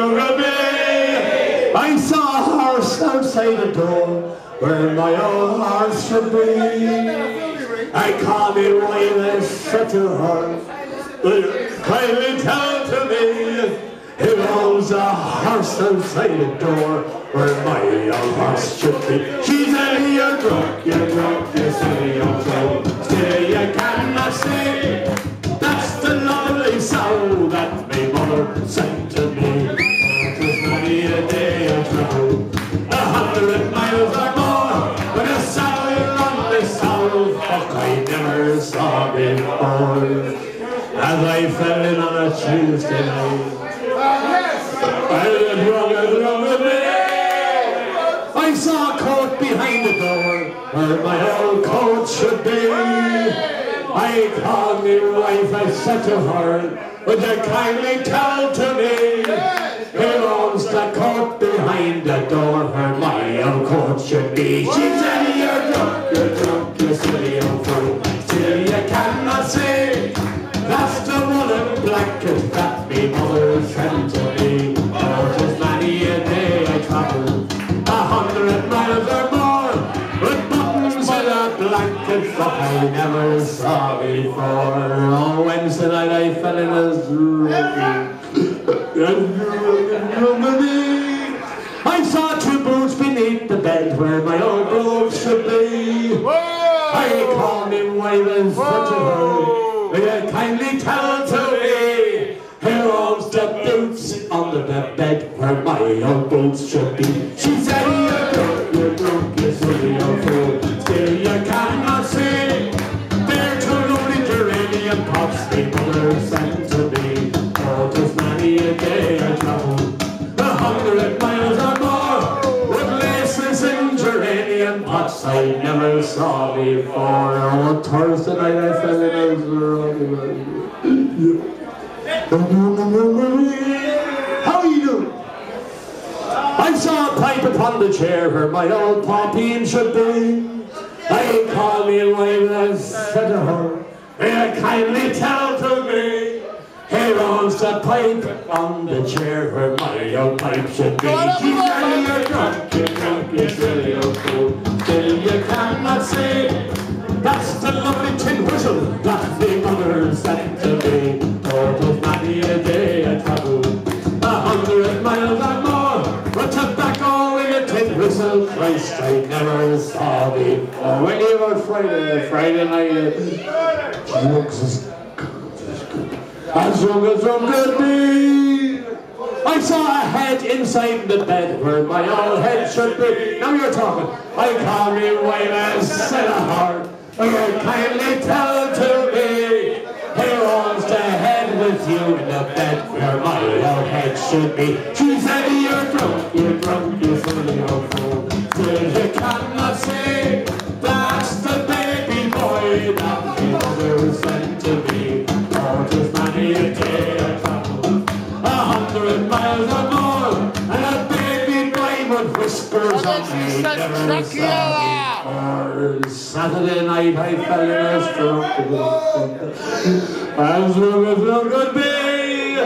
I saw a horse outside the door where my own horse should be. I called me wife and said to her, Will kindly tell to me who owns a horse outside the door where my own horse should be? She said, You're drunk, you're drunk, saw before. As I fell in on a Tuesday night, I saw a coat behind the door where my old coat should be. I called me wife, I said to her, would you kindly tell to me who owns the coat behind the door where my old coat should be? She said, you're drunk, you're drunk, you silly Still you cannot see. That's the woolen blanket that me mother sent to me. Oh, just many a day I travelled a hundred miles or more with buttons and a blanket that I never saw before. On Wednesday night I fell in a dream. I saw two boots beneath the bed where my old boots should be. I called him wife and said to her, Will you kindly tell to me who owns the boots under the bed where my old boots should be? She said, saw before. On Thursday night I fell in a How are you doing? I saw a pipe upon the chair where my old Poppy should be. I called me away and I said to her, May I kindly tell to me who owns the pipe on the chair where my old pipe should be? She said, You're drunk, drunk, silly old fool. Still you cannot see. That's the lovely tin whistle that the mother sent to me. Oh, it was many a day I travelled a hundred miles and more. But tobacco in a tin whistle, Christ, I never saw before. When you were Friday, Friday night, uh, drugs is as young as young could be. I saw a head inside the bed where my old head should be. Now you're talking. I call me heart. Will you kindly tell to me who owns the head with you in the bed where my old head should be? She said you're drunk, you're drunk, you silly old before. Saturday night I fell in as drunk as drunk as drunk could be.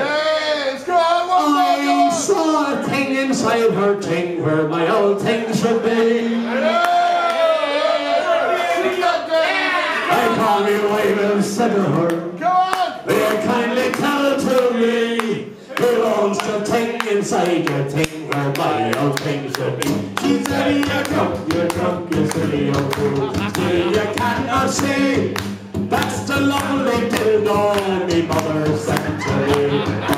I saw a thing inside her thing where my old thing should be. I called me away and said to her, Will kindly tell to me who owns the thing inside your thing my old thing should be? She said, You're drunk, you're drunk, you silly old fool. Still you cannot see. That's the lovely dildo me mother sent to me.